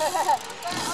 Ha ha ha!